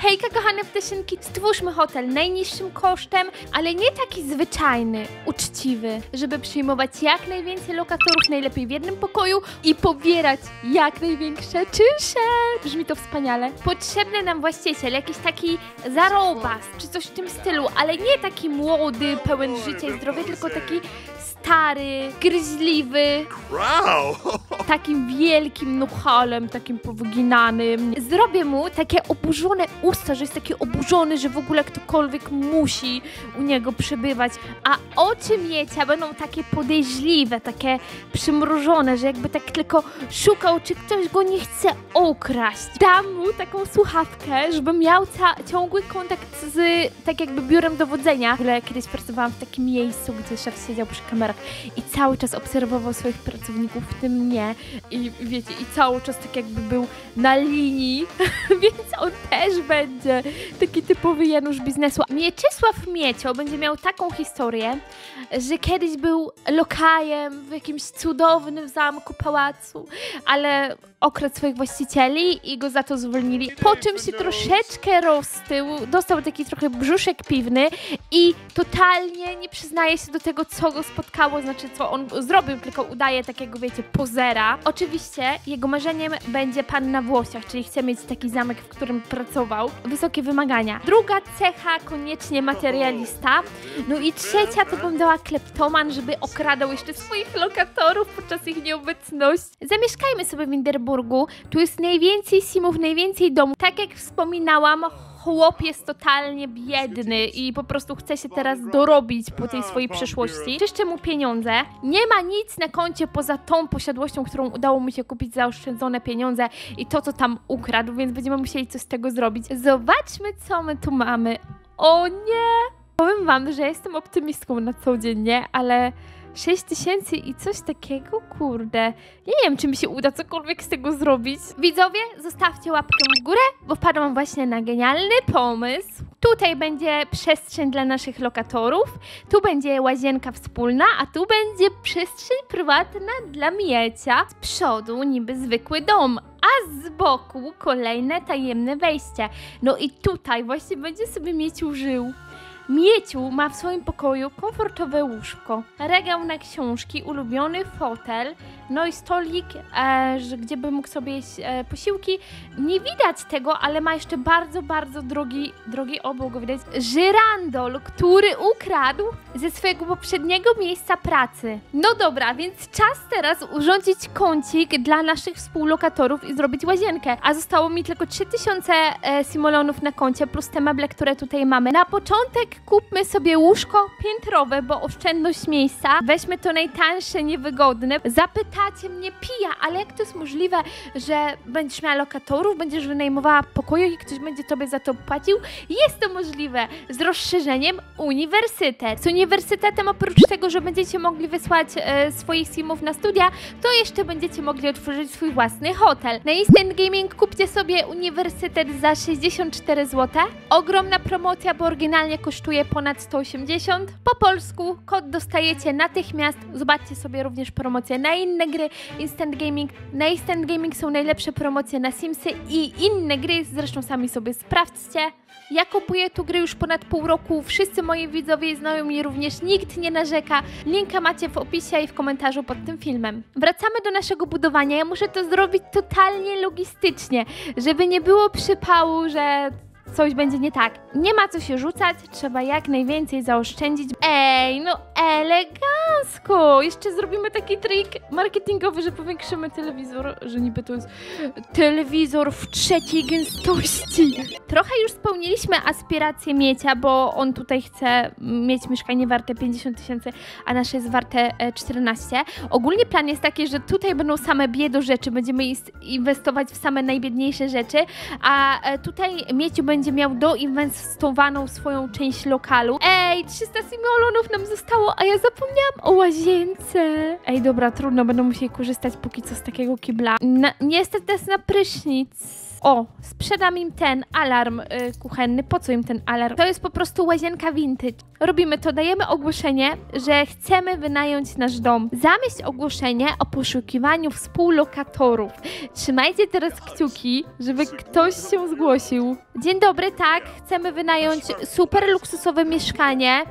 Hejka kochane wteszynki, stwórzmy hotel najniższym kosztem, ale nie taki zwyczajny, uczciwy, żeby przyjmować jak najwięcej lokatorów, najlepiej w jednym pokoju i pobierać jak największe czynsze. Brzmi to wspaniale. Potrzebny nam właściciel, jakiś taki zarobas, czy coś w tym stylu, ale nie taki młody, pełen życia i zdrowia, tylko taki stary, gryźliwy, Wow! takim wielkim nuchalem, takim powyginanym. Zrobię mu takie oburzone usta, że jest taki oburzony, że w ogóle ktokolwiek musi u niego przebywać. A oczy miecia będą takie podejrzliwe, takie przymrużone, że jakby tak tylko szukał, czy ktoś go nie chce okraść. Dam mu taką słuchawkę, żeby miał ciągły kontakt z tak jakby biurem dowodzenia. W ogóle kiedyś pracowałam w takim miejscu, gdzie szef siedział przy i cały czas obserwował swoich pracowników, w tym mnie. I wiecie, i cały czas tak jakby był na linii, więc on też będzie taki typowy Janusz biznesu. Mieczysław Miecio będzie miał taką historię, że kiedyś był lokajem w jakimś cudownym zamku, pałacu, ale okradł swoich właścicieli i go za to zwolnili. Po czym się troszeczkę roztył, dostał taki trochę brzuszek piwny i totalnie nie przyznaje się do tego, co go spotkało, znaczy co on zrobił, tylko udaje takiego, wiecie, pozera. Oczywiście jego marzeniem będzie pan na Włosiach, czyli chce mieć taki zamek, w którym pracował. Wysokie wymagania. Druga cecha, koniecznie materialista. No i trzecia to bym dała kleptoman, żeby okradał jeszcze swoich lokatorów podczas ich nieobecności. Zamieszkajmy sobie w Winterburgu. Tu jest najwięcej simów, najwięcej domów. Tak jak wspominałam, chłop jest totalnie biedny i po prostu chce się teraz dorobić po tej swojej przeszłości. Czyszczę mu pieniądze. Nie ma nic na koncie poza tą posiadłością, którą udało mu się kupić za oszczędzone pieniądze i to, co tam ukradł, więc będziemy musieli coś z tego zrobić. Zobaczmy, co my tu mamy. O nie! Powiem wam, że jestem optymistką na co dzień, nie? Ale 6 tysięcy i coś takiego, kurde. Nie wiem, czy mi się uda cokolwiek z tego zrobić. Widzowie, zostawcie łapkę w górę, bo wpadłam właśnie na genialny pomysł. Tutaj będzie przestrzeń dla naszych lokatorów, tu będzie łazienka wspólna, a tu będzie przestrzeń prywatna dla miecia. Z przodu niby zwykły dom, a z boku kolejne tajemne wejście. No i tutaj właśnie będzie sobie Mieciu żył. Mieciu ma w swoim pokoju komfortowe łóżko, regał na książki, ulubiony fotel, no i stolik, e, gdzie by mógł sobie jeść e, posiłki. Nie widać tego, ale ma jeszcze bardzo, bardzo drogi, drogi obok, go widać, żyrandol, który ukradł ze swojego poprzedniego miejsca pracy. No dobra, więc czas teraz urządzić kącik dla naszych współlokatorów i zrobić łazienkę. A zostało mi tylko 3000 e, simolonów na koncie, plus te meble, które tutaj mamy. Na początek kupmy sobie łóżko piętrowe, bo oszczędność miejsca. Weźmy to najtańsze, niewygodne. Zapytacie mnie, Pija, ale jak to jest możliwe, że będziesz miała lokatorów, będziesz wynajmowała pokoju i ktoś będzie tobie za to płacił? Jest to możliwe z rozszerzeniem uniwersytet. Z uniwersytetem oprócz tego, że będziecie mogli wysłać e, swoich simów na studia, to jeszcze będziecie mogli otworzyć swój własny hotel. Na Instant Gaming kupcie sobie uniwersytet za 64 zł. Ogromna promocja, bo oryginalnie kosztuje ponad 180. Po polsku kod dostajecie natychmiast. Zobaczcie sobie również promocje na inne gry. Instant Gaming. Na Instant Gaming są najlepsze promocje na Simsy i inne gry, zresztą sami sobie sprawdźcie. Ja kupuję tu gry już ponad pół roku. Wszyscy moi widzowie znają mnie również, nikt nie narzeka. Linka macie w opisie i w komentarzu pod tym filmem. Wracamy do naszego budowania. Ja muszę to zrobić totalnie logistycznie, żeby nie było przypału, że coś będzie nie tak. Nie ma co się rzucać, trzeba jak najwięcej zaoszczędzić. Ej, no elegancko! Jeszcze zrobimy taki trik marketingowy, że powiększymy telewizor, że niby to jest telewizor w trzeciej gęstości. Trochę już spełniliśmy aspiracje Miecia, bo on tutaj chce mieć mieszkanie warte 50 tysięcy, a nasze jest warte e, 14. Ogólnie plan jest taki, że tutaj będą same biedo rzeczy, będziemy inwestować w same najbiedniejsze rzeczy, a e, tutaj Mieciu będzie miał doinwestowaną swoją część lokalu. Ej, 300 simolonów nam zostało, a ja zapomniałam o łazience. Ej, dobra, trudno, będę musieli korzystać póki co z takiego kibla. Na, nie stać nas na prysznic. O, sprzedam im ten alarm y, kuchenny. Po co im ten alarm? To jest po prostu łazienka vintage. Robimy to, dajemy ogłoszenie, że chcemy wynająć nasz dom. Zamieść ogłoszenie o poszukiwaniu współlokatorów. Trzymajcie teraz kciuki, żeby ktoś się zgłosił. Dzień dobry, tak, chcemy wynająć super luksusowe mieszkanie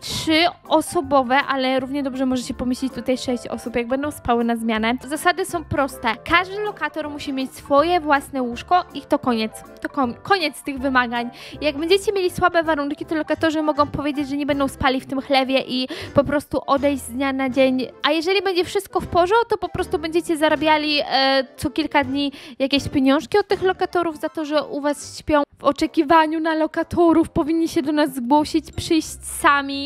trzyosobowe, ale równie dobrze możecie pomieścić tutaj sześć osób, jak będą spały na zmianę. Zasady są proste. Każdy lokator musi mieć swoje własne łóżko i to koniec. To kon koniec tych wymagań. Jak będziecie mieli słabe warunki, to lokatorzy mogą powiedzieć, że nie będą spali w tym chlewie i po prostu odejść z dnia na dzień. A jeżeli będzie wszystko w porządku, to po prostu będziecie zarabiali e, co kilka dni jakieś pieniążki od tych lokatorów za to, że u was śpią w oczekiwaniu na lokatorów. Powinni się do nas zgłosić, przyjść sami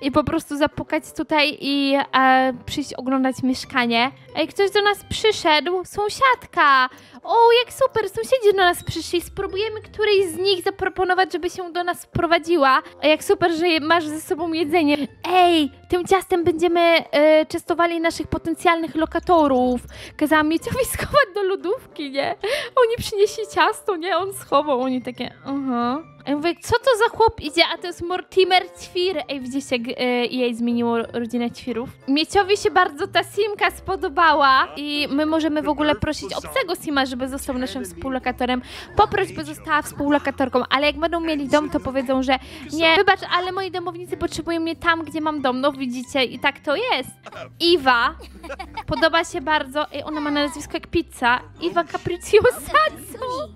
i po prostu zapukać tutaj i e, przyjść oglądać mieszkanie. Ej, ktoś do nas przyszedł, sąsiadka! O, jak super, sąsiedzi do nas przyszli, spróbujemy którejś z nich zaproponować, żeby się do nas wprowadziła. A jak super, że masz ze sobą jedzenie. Ej, tym ciastem będziemy e, częstowali naszych potencjalnych lokatorów. Kazałam Miecowi schować do lodówki, nie? Oni przynieśli ciasto, nie? On schował, oni takie, aha. A ja mówię, co to za chłop idzie? A to jest Mortimer Ćwir. Ej, widzicie, jej zmieniło rodzinę Ćwirów? Mieciowi się bardzo ta simka spodobała i my możemy w ogóle prosić obcego sima, żeby został naszym współlokatorem. Poproś, by została współlokatorką, ale jak będą mieli dom, to powiedzą, że nie, wybacz, ale moi domownicy potrzebują mnie tam, gdzie mam dom. No widzicie, i tak to jest. Iwa podoba się bardzo. Ej, ona ma nazwisko jak pizza. Iwa Capricciosaco.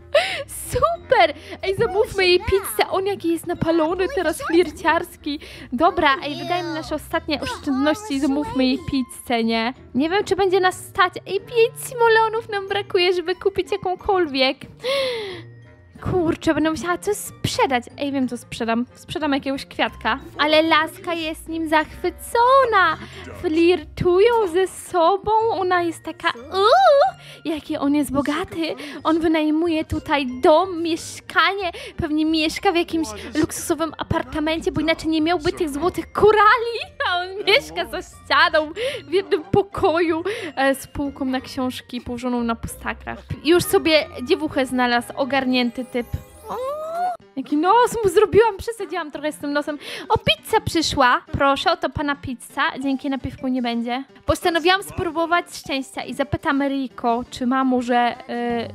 Super! Ej, zamówmy jej pizzę. On jaki jest napalony teraz, flirciarski. Dobra, ej, wydajmy nasze ostatnie oszczędności i zamówmy jej pizzę, nie? Nie wiem, czy będzie nas stać. Ej, pięć simoleonów nam brakuje, żeby kupić jakąkolwiek. Kurczę, będę musiała coś sprzedać. Ej, wiem, co sprzedam. Sprzedam jakiegoś kwiatka. Ale laska jest nim zachwycona. Flirtują ze sobą. Ona jest taka... Uuu, jaki on jest bogaty. On wynajmuje tutaj dom, mieszkanie. Pewnie mieszka w jakimś luksusowym apartamencie, bo inaczej nie miałby tych złotych korali. On mieszka za ścianą w jednym pokoju e, z półką na książki położoną na pustakach. Już sobie dziewuchę znalazł, ogarnięty typ. Jaki nos mu zrobiłam, przesadziłam trochę z tym nosem. O, pizza przyszła. Proszę, oto pana pizza. Dzięki napiwku nie będzie. Postanowiłam spróbować szczęścia i zapytam Riko, czy ma może e,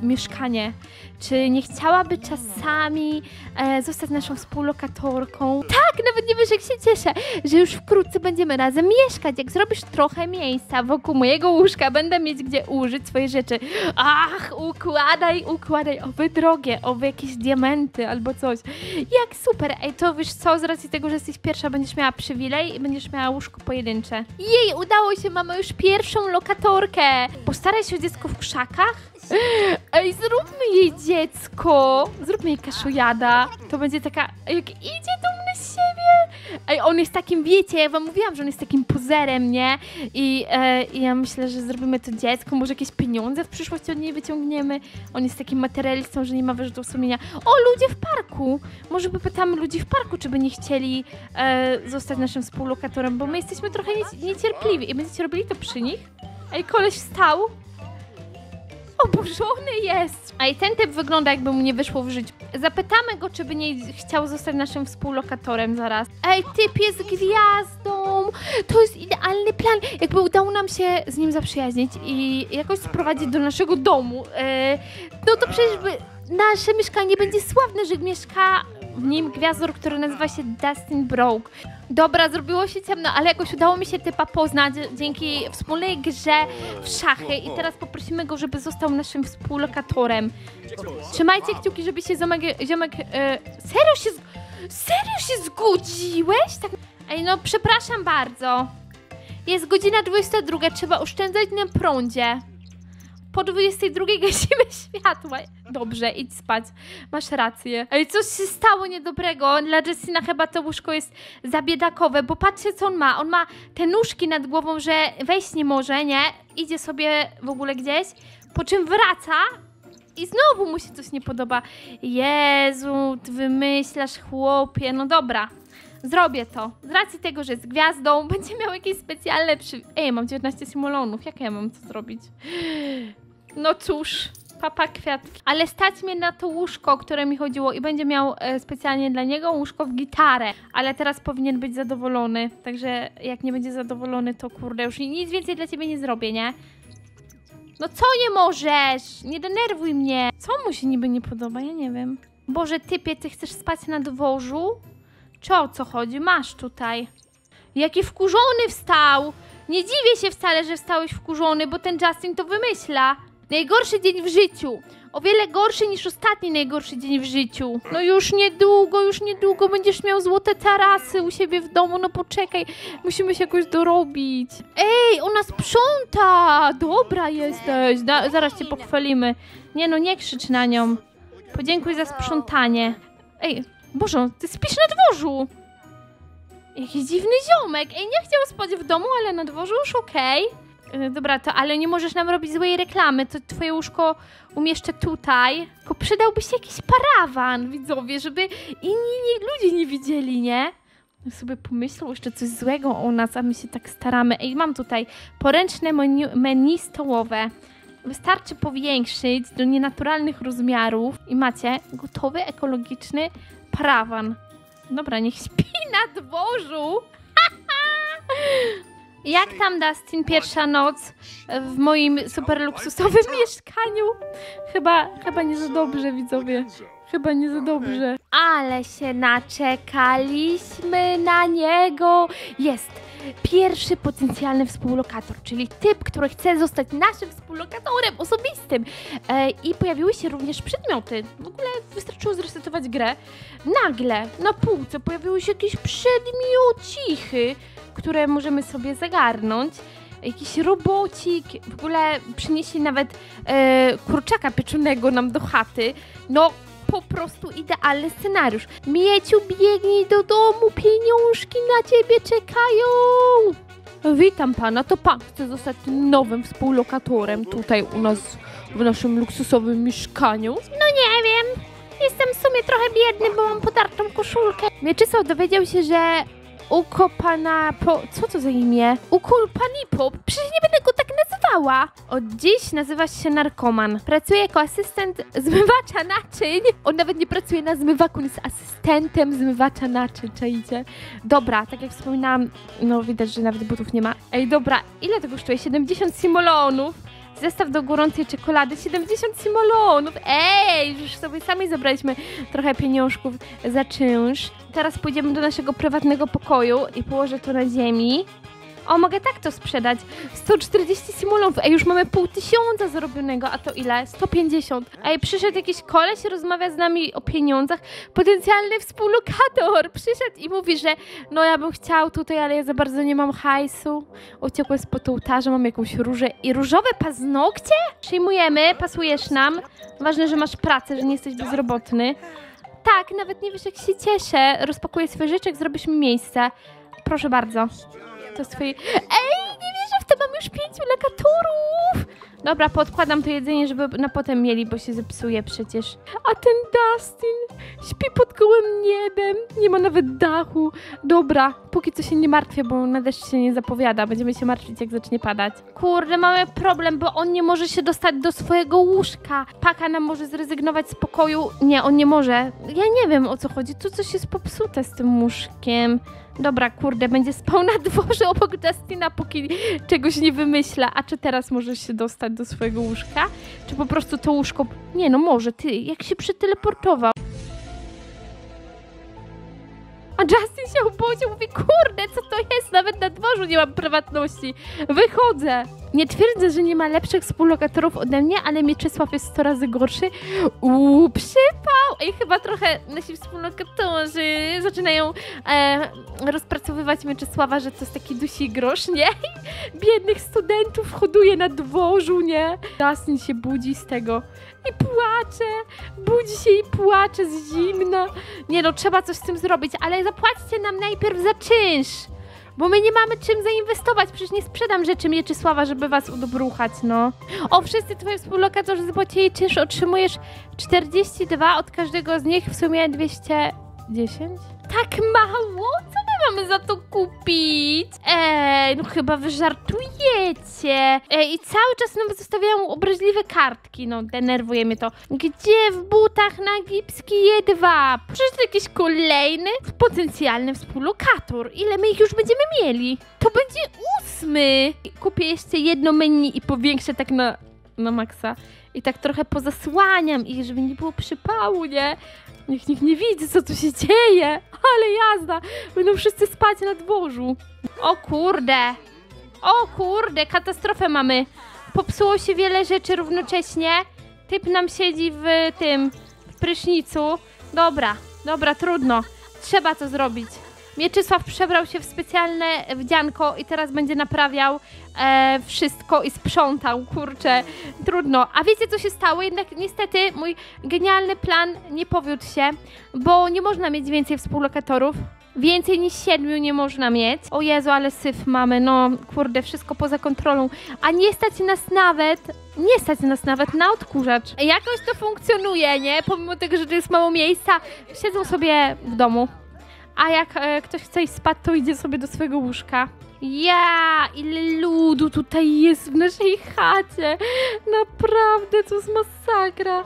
mieszkanie. Czy nie chciałaby czasami e, zostać naszą współlokatorką? Tak, nawet nie wiesz, jak się cieszę, że już wkrótce będziemy razem mieszkać. Jak zrobisz trochę miejsca wokół mojego łóżka, będę mieć gdzie użyć swoje rzeczy. Ach, układaj, układaj, owe drogie, owe jakieś diamenty albo coś. Jak super, ej, to wiesz co, z racji tego, że jesteś pierwsza, będziesz miała przywilej i będziesz miała łóżko pojedyncze. Jej, udało się, mamy już pierwszą lokatorkę. Postaraj się o dziecko w krzakach. Ej, zróbmy jej dziecko. Zróbmy jej kaszojada. To będzie taka, jak idzie dumny z siebie. Ej, on jest takim, wiecie, ja wam mówiłam, że on jest takim pozerem, nie? I, e, i ja myślę, że zrobimy to dziecko, może jakieś pieniądze w przyszłości od niej wyciągniemy. On jest takim materialistą, że nie ma wyrzutów sumienia. O, ludzie w parku! Może popytamy ludzi w parku, czy by nie chcieli e, zostać naszym współlokatorem, bo my jesteśmy trochę nie, niecierpliwi i będziecie robili to przy nich. Ej, koleś wstał. Oburzony jest. A i ten typ wygląda, jakby mu nie wyszło w życiu. Zapytamy go, czy by nie chciał zostać naszym współlokatorem zaraz. Ej, typ jest gwiazdą. To jest idealny plan. Jakby udało nam się z nim zaprzyjaźnić i jakoś sprowadzić do naszego domu, e, no to przecież by nasze mieszkanie będzie sławne, że mieszka w nim gwiazdor, który nazywa się Dustin Broke. Dobra, zrobiło się ciemno, ale jakoś udało mi się typa poznać dzięki wspólnej grze w szachy i teraz poprosimy go, żeby został naszym współlokatorem. Trzymajcie kciuki, żeby się ziomek... ziomek e, serio się... Serio się zgodziłeś? Tak... Ej, no przepraszam bardzo. Jest godzina 22, trzeba oszczędzać na prądzie. Po 22 gasimy światła. Dobrze, idź spać. Masz rację. Ej, coś się stało niedobrego. Dla Jessina chyba to łóżko jest zabiedakowe, bo patrzcie co on ma. On ma te nóżki nad głową, że wejść nie może, nie? Idzie sobie w ogóle gdzieś, po czym wraca i znowu mu się coś nie podoba. Jezu, ty wymyślasz chłopie. No dobra, zrobię to. Z racji tego, że jest gwiazdą, będzie miał jakieś specjalne przy... Ej, mam 19 simulonów. Jak ja mam to zrobić? No cóż, papa kwiatki. Ale stać mnie na to łóżko, o które mi chodziło i będzie miał e, specjalnie dla niego łóżko w gitarę. Ale teraz powinien być zadowolony. Także jak nie będzie zadowolony, to kurde, już nic więcej dla ciebie nie zrobię, nie? No co nie możesz? Nie denerwuj mnie. Co mu się niby nie podoba? Ja nie wiem. Boże, typie, ty chcesz spać na dworzu? Czy o co chodzi? Masz tutaj. Jaki wkurzony wstał! Nie dziwię się wcale, że wstałeś wkurzony, bo ten Justin to wymyśla. Najgorszy dzień w życiu. O wiele gorszy niż ostatni najgorszy dzień w życiu. No już niedługo, już niedługo będziesz miał złote tarasy u siebie w domu. No poczekaj, musimy się jakoś dorobić. Ej, ona sprząta! Dobra jesteś. Da, zaraz cię pochwalimy. Nie no, nie krzycz na nią. Podziękuj za sprzątanie. Ej, Boże, ty spisz na dworzu. Jakiś dziwny ziomek. Ej, nie chciał spać w domu, ale na dworzu już okej. Yy, Dobra, to ale nie możesz nam robić złej reklamy. To twoje łóżko umieszczę tutaj. Tylko przydałby się jakiś parawan, widzowie, żeby inni nie, ludzie nie widzieli, nie? Ja sobie pomyślał jeszcze coś złego o nas, a my się tak staramy. Ej, mam tutaj poręczne menu, menu stołowe. Wystarczy powiększyć do nienaturalnych rozmiarów i macie gotowy ekologiczny parawan. Dobra, niech śpi na dworzu. Jak tam, Dustin, pierwsza noc w moim super luksusowym mieszkaniu? Chyba, chyba nie za dobrze, widzowie. Chyba nie za dobrze. Ale się naczekaliśmy na niego. Jest pierwszy potencjalny współlokator, czyli typ, który chce zostać naszym współlokatorem osobistym. E, I pojawiły się również przedmioty. W ogóle wystarczyło zresetować grę. Nagle na półce pojawiły się jakieś przedmiocichy, które możemy sobie zagarnąć. Jakiś robocik, w ogóle przynieśli nawet e, kurczaka pieczonego nam do chaty. No, po prostu idealny scenariusz. Mieciu, biegnij do domu, pieniążki na ciebie czekają. Witam pana, to pan chce zostać nowym współlokatorem tutaj u nas w naszym luksusowym mieszkaniu? No nie wiem. Jestem w sumie trochę biedny, bo mam podartą koszulkę. Mieczysław dowiedział się, że Ukopana po... Co to za imię? Ukulpanipop? Przecież nie będę go tak nazywała! Od dziś nazywa się narkoman. Pracuje jako asystent zmywacza naczyń. On nawet nie pracuje na zmywaku, on jest asystentem zmywacza naczyń, czajcie? Dobra, tak jak wspominałam, no widać, że nawet butów nie ma. Ej, dobra, ile to kosztuje? 70 simolonów. Zestaw do gorącej czekolady 70 simolonów. Ej, już sobie sami zabraliśmy trochę pieniążków za czynsz. Teraz pójdziemy do naszego prywatnego pokoju i położę to na ziemi. O, mogę tak to sprzedać. 140 simulonów. Ej, już mamy pół tysiąca zarobionego, a to ile? 150. Ej, przyszedł jakiś koleś, rozmawia z nami o pieniądzach. Potencjalny współlokator przyszedł i mówi, że no ja bym chciał tutaj, ale ja za bardzo nie mam hajsu. Uciekłem spod ołtarza, mam jakąś różę i różowe paznokcie? Przyjmujemy, pasujesz nam. Ważne, że masz pracę, że nie jesteś bezrobotny. Tak, nawet nie wiesz jak się cieszę. Rozpakuję swój życzek, zrobisz mi miejsce. Proszę bardzo. To jest twoje... Ej, nie wierzę w to, mam już pięciu lokatorów! Dobra, podkładam to jedzenie, żeby na potem mieli, bo się zepsuje przecież. A ten Dustin śpi pod gołym niebem, nie ma nawet dachu. Dobra, póki co się nie martwię, bo na deszcz się nie zapowiada. Będziemy się martwić, jak zacznie padać. Kurde, mamy problem, bo on nie może się dostać do swojego łóżka. Paka nam może zrezygnować z pokoju. Nie, on nie może. Ja nie wiem, o co chodzi. Tu coś jest popsute z tym łóżkiem. Dobra, kurde, będzie spał na dworze obok Justina, póki czegoś nie wymyśla. A czy teraz możesz się dostać do swojego łóżka? Czy po prostu to łóżko... Nie, no może, ty, jak się przeteleportował? A Justin się obudził, mówi, kurde, co to jest? Nawet na dworzu nie mam prywatności. Wychodzę. Nie twierdzę, że nie ma lepszych współlokatorów ode mnie, ale Mieczysław jest 100 razy gorszy. Uuu, przypał! Ej, chyba trochę nasi współlokatorzy zaczynają e, rozpracowywać Mieczysława, że to jest taki dusi grosz, nie? Biednych studentów hoduje na dworzu, nie? Justin się budzi z tego i płacze, budzi się i płacze z zimna. Nie no, trzeba coś z tym zrobić, ale zapłaćcie nam najpierw za czynsz. Bo my nie mamy czym zainwestować, przecież nie sprzedam rzeczy Mieczysława, żeby was udobruchać, no. O, wszyscy twoi współlokatorzy zapłacili czynsz, otrzymujesz 42 od każdego z nich, w sumie 210. Tak mało? Co my mamy za to kupić? Ej, no chyba wy żartujecie. Ej, i cały czas nam zostawiają obraźliwe kartki. No, denerwuje mnie to. Gdzie w butach na gipski jedwab? Przecież to jakiś kolejny potencjalny współlokator. Ile my ich już będziemy mieli? To będzie ósmy. Kupię jeszcze jedno menu i powiększę tak na, na maksa. I tak trochę pozasłaniam ich, żeby nie było przypału, nie? Niech nikt nie widzi, co tu się dzieje. Ale jazda. Będą wszyscy spać na dworzu. O kurde. O kurde, katastrofę mamy. Popsuło się wiele rzeczy równocześnie. Typ nam siedzi w tym, w prysznicu. Dobra, dobra, trudno. Trzeba to zrobić. Mieczysław przebrał się w specjalne wdzianko i teraz będzie naprawiał e, wszystko i sprzątał, kurczę, trudno. A wiecie co się stało? Jednak niestety mój genialny plan nie powiódł się, bo nie można mieć więcej współlokatorów. Więcej niż siedmiu nie można mieć. O Jezu, ale syf mamy, no kurde, wszystko poza kontrolą. A nie stać nas nawet, nie stać nas nawet na odkurzacz. Jakoś to funkcjonuje, nie? Pomimo tego, że to jest mało miejsca, siedzą sobie w domu. A jak e, ktoś chce iść spać, to idzie sobie do swojego łóżka. Ja, ile ludu tutaj jest w naszej chacie. Naprawdę, to jest masakra.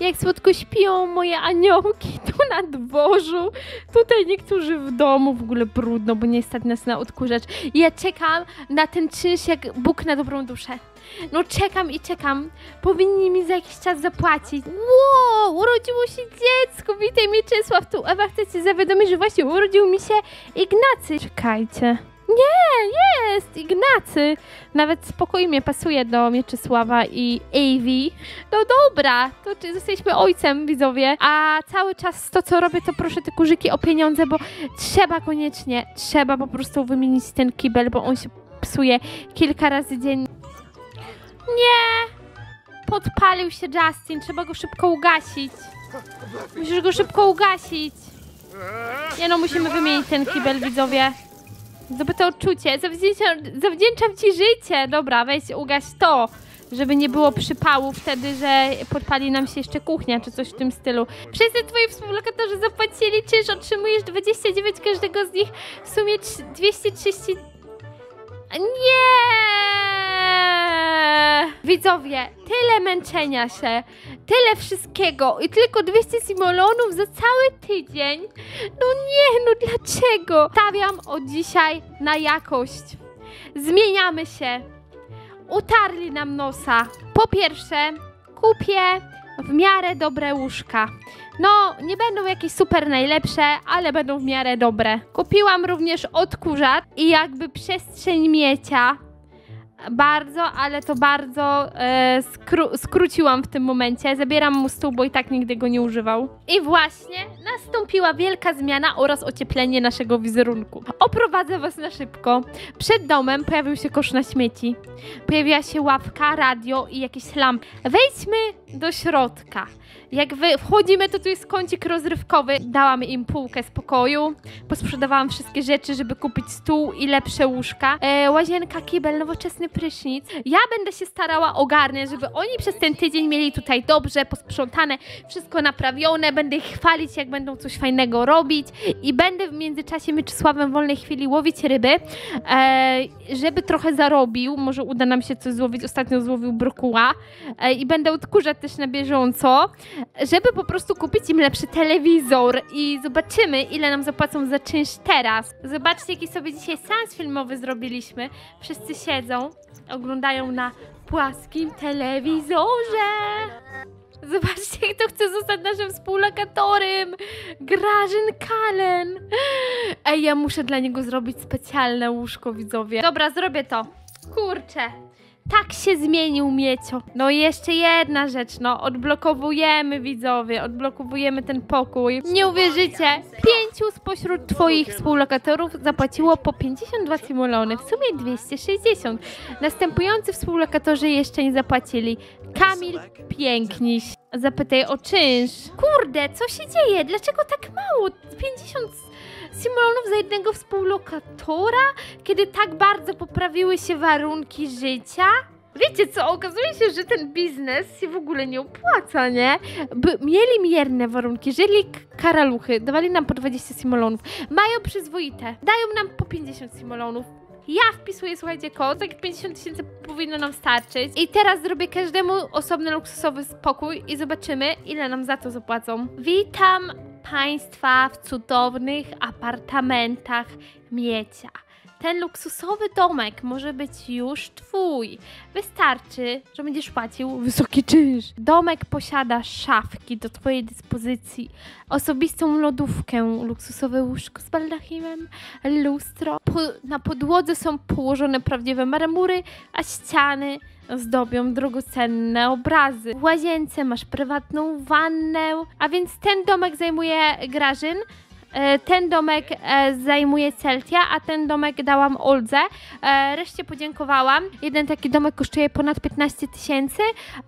Jak słodko śpią moje aniołki tu na dworzu. Tutaj niektórzy w domu w ogóle brudno, bo nie stać nas na odkurzacz. Ja czekam na ten czynsz jak Bóg na dobrą duszę. No czekam i czekam. Powinni mi za jakiś czas zapłacić. Wow, urodziło się dziecko. Witaj Mieczysław. Tu Ewa chce cię zawiadomić, że właśnie urodził mi się Ignacy. Czekajcie. Nie, jest Ignacy. Nawet spokojnie pasuje do Mieczysława i Avi. No dobra, to czy jesteśmy ojcem, widzowie. A cały czas to, co robię, to proszę te kurzyki o pieniądze, bo trzeba koniecznie, trzeba po prostu wymienić ten kibel, bo on się psuje kilka razy dziennie. Nie! Podpalił się Justin, trzeba go szybko ugasić. Musisz go szybko ugasić. Nie no, musimy wymienić ten kibel, widzowie. Zdobyte odczucie. Zawdzięczam, zawdzięczam ci życie. Dobra, weź ugaś to. Żeby nie było przypału wtedy, że podpali nam się jeszcze kuchnia, czy coś w tym stylu. Wszyscy twoi współlokatorzy zapłacili czynsz, otrzymujesz 29 każdego z nich, w sumie trz- 230... Nie! Widzowie, tyle męczenia się, tyle wszystkiego i tylko 200 simolonów za cały tydzień. No nie, no dlaczego? Stawiam od dzisiaj na jakość. Zmieniamy się. Utarli nam nosa. Po pierwsze, kupię w miarę dobre łóżka. No, nie będą jakieś super najlepsze, ale będą w miarę dobre. Kupiłam również odkurzacz i jakby przestrzeń miecia. Bardzo, ale to bardzo e, skró- skróciłam w tym momencie. Zabieram mu stół, bo i tak nigdy go nie używał. I właśnie nastąpiła wielka zmiana oraz ocieplenie naszego wizerunku. Oprowadzę was na szybko. Przed domem pojawił się kosz na śmieci. Pojawiła się ławka, radio i jakieś lampy. Wejdźmy do środka. Jak wy wchodzimy, to tu jest kącik rozrywkowy. Dałam im półkę z pokoju. Posprzedawałam wszystkie rzeczy, żeby kupić stół i lepsze łóżka. E, łazienka, kibel, nowoczesny prysznic. Ja będę się starała ogarniać, żeby oni przez ten tydzień mieli tutaj dobrze posprzątane, wszystko naprawione. Będę ich chwalić, jak będą coś fajnego robić. I będę w międzyczasie Mieczysławem w wolnej chwili łowić ryby, e, żeby trochę zarobił. Może uda nam się coś złowić. Ostatnio złowił brokuła. E, I będę odkurzać też na bieżąco żeby po prostu kupić im lepszy telewizor i zobaczymy, ile nam zapłacą za czynsz teraz. Zobaczcie, jaki sobie dzisiaj seans filmowy zrobiliśmy. Wszyscy siedzą, oglądają na płaskim telewizorze. Zobaczcie, kto chce zostać naszym współlokatorem. Grażyn Kalen. Ej, ja muszę dla niego zrobić specjalne łóżko, widzowie. Dobra, zrobię to. Kurczę. Tak się zmienił Miecio. No i jeszcze jedna rzecz, no odblokowujemy widzowie, odblokowujemy ten pokój. Nie uwierzycie, pięciu spośród twoich współlokatorów zapłaciło po 52 simulony, w sumie 260. Następujący współlokatorzy jeszcze nie zapłacili. Kamil Piękniś. Zapytaj o czynsz. Kurde, co się dzieje? Dlaczego tak mało? 50 simulonów za jednego współlokatora? Kiedy tak bardzo poprawiły się warunki życia? Wiecie co, okazuje się, że ten biznes się w ogóle nie opłaca, nie? By, mieli mierne warunki, żyli karaluchy, dawali nam po 20 simolonów, mają przyzwoite, dają nam po 50 simolonów. Ja wpisuję, słuchajcie, kod, tak 50 tysięcy powinno nam starczyć. I teraz zrobię każdemu osobny luksusowy spokój i zobaczymy, ile nam za to zapłacą. Witam Państwa w cudownych apartamentach Miecia. Ten luksusowy domek może być już Twój. Wystarczy, że będziesz płacił wysoki czynsz. Domek posiada szafki do Twojej dyspozycji, osobistą lodówkę, luksusowe łóżko z baldachimem, lustro. Po, na podłodze są położone prawdziwe marmury, a ściany zdobią drogocenne obrazy. W łazience masz prywatną wannę, a więc ten domek zajmuje Grażyn. E, Ten domek e, zajmuje Celtia, a ten domek dałam Oldze. E, Reszcie podziękowałam. Jeden taki domek kosztuje ponad 15 tysięcy,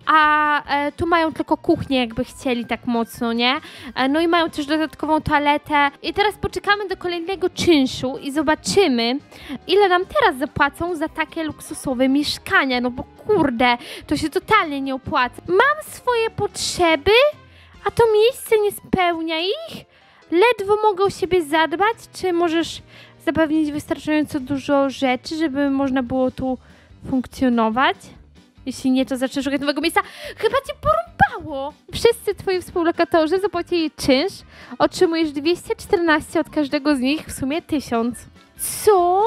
a tu mają tylko kuchnię, jakby chcieli tak mocno, nie? No i mają też dodatkową toaletę. I teraz poczekamy do kolejnego czynszu i zobaczymy, ile nam teraz zapłacą za takie luksusowe mieszkania. No bo kurde, to się totalnie nie opłaca. Mam swoje potrzeby, a to miejsce nie spełnia ich. Ledwo mogę o siebie zadbać. Czy możesz zapewnić wystarczająco dużo rzeczy, żeby można było tu funkcjonować? Jeśli nie, to zacznę szukać nowego miejsca. Chyba cię porąbało! Wszyscy twoi współlokatorzy zapłacili czynsz. Otrzymujesz 214 od każdego z nich, w sumie 1000. Co?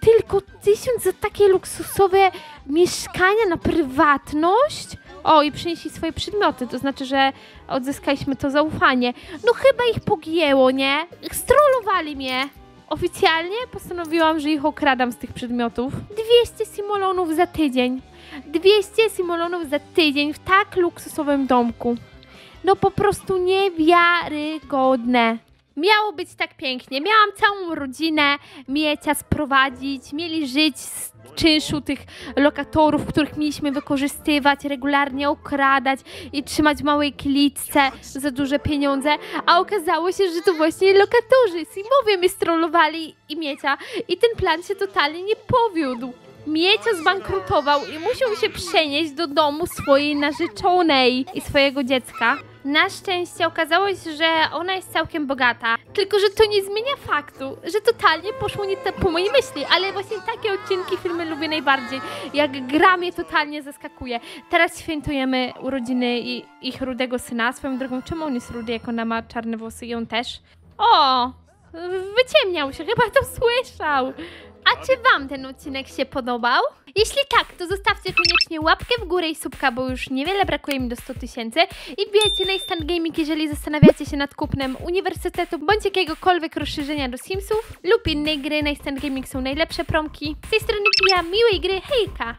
Tylko 1000 za takie luksusowe mieszkania na prywatność? O, i przynieśli swoje przedmioty, to znaczy, że odzyskaliśmy to zaufanie. No chyba ich pogięło, nie? Strollowali mnie. Oficjalnie postanowiłam, że ich okradam z tych przedmiotów. 200 simolonów za tydzień. 200 simolonów za tydzień w tak luksusowym domku. No po prostu niewiarygodne. Miało być tak pięknie. Miałam całą rodzinę Miecia sprowadzić. Mieli żyć z czynszu tych lokatorów, których mieliśmy wykorzystywać, regularnie okradać i trzymać w małej klitce za duże pieniądze. A okazało się, że to właśnie lokatorzy Simowie mnie strollowali i Miecia. I ten plan się totalnie nie powiódł. Miecio zbankrutował i musiał się przenieść do domu swojej narzeczonej i swojego dziecka. Na szczęście okazało się, że ona jest całkiem bogata. Tylko, że to nie zmienia faktu, że totalnie poszło nie te, po mojej myśli. Ale właśnie takie odcinki filmy lubię najbardziej. Jak gra mnie totalnie zaskakuje. Teraz świętujemy urodziny i, ich rudego syna. Swoją drogą, czemu on jest rudy, jak ona ma czarne włosy i on też? O! Wyciemniał się, chyba to słyszał. A czy Wam ten odcinek się podobał? Jeśli tak, to zostawcie koniecznie łapkę w górę i subka, bo już niewiele brakuje mi do 100 tysięcy. I wbijajcie na Instant Gaming, jeżeli zastanawiacie się nad kupnem uniwersytetu bądź jakiegokolwiek rozszerzenia do Simsów lub innej gry. Na Instant Gaming są najlepsze promki. Z tej strony Pia, miłej gry, hejka!